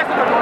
Yes,